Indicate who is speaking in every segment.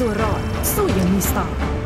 Speaker 1: Natural, soy amistad.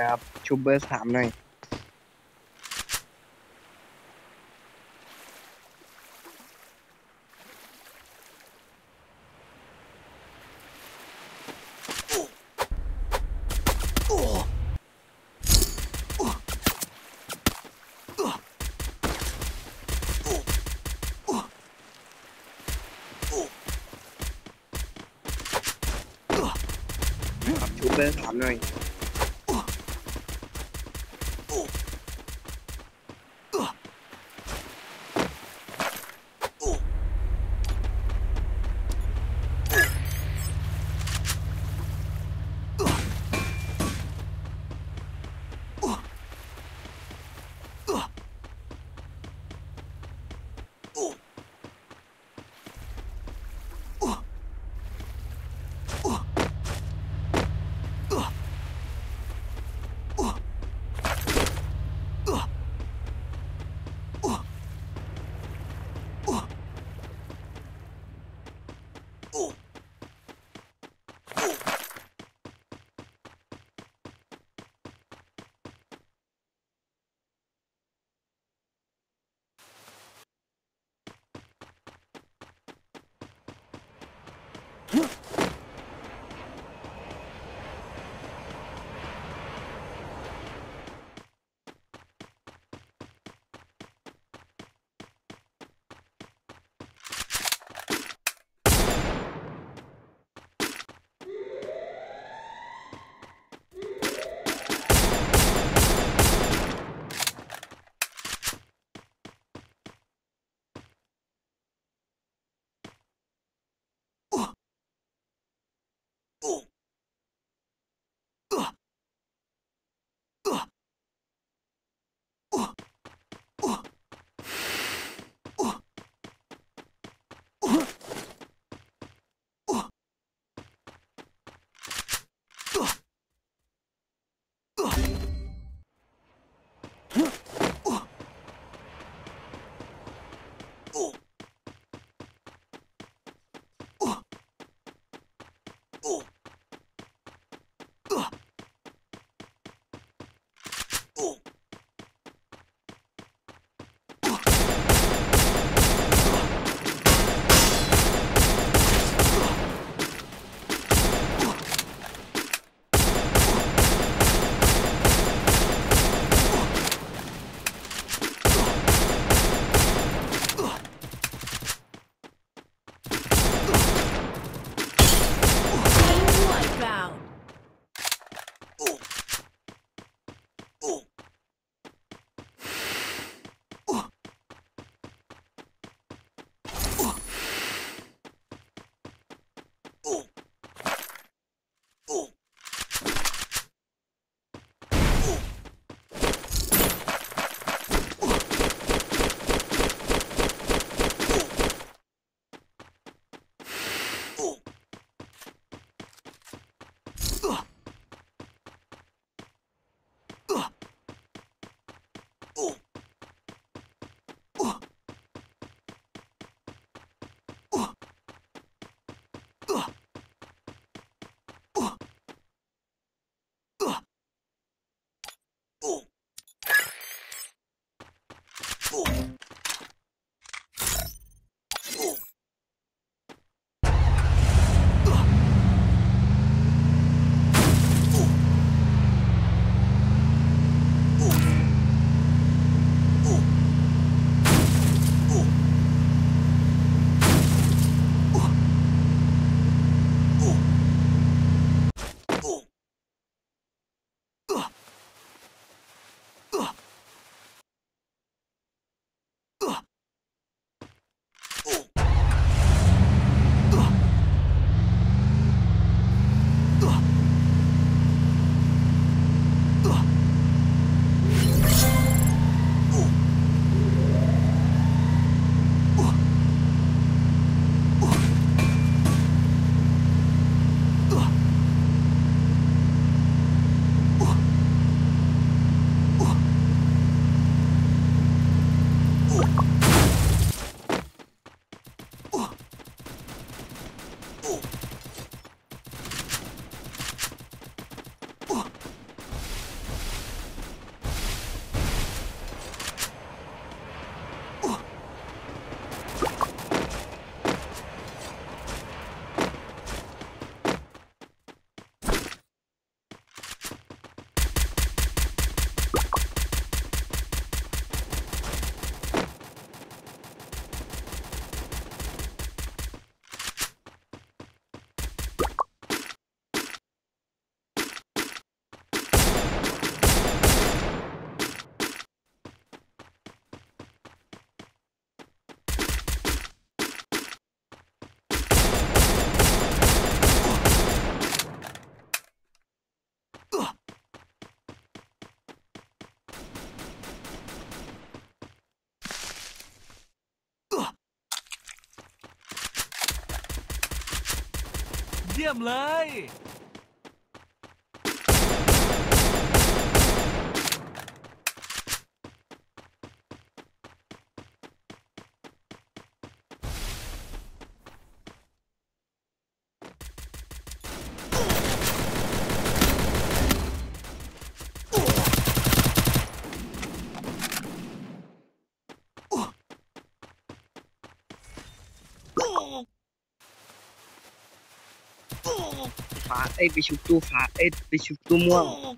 Speaker 1: นะ
Speaker 2: ครับ ชุบเบอร์สามหน่อย เยี่
Speaker 3: ยมเลย
Speaker 2: Fa'aid, e bichu tout, Fa'aid, e bichu
Speaker 1: tout moi.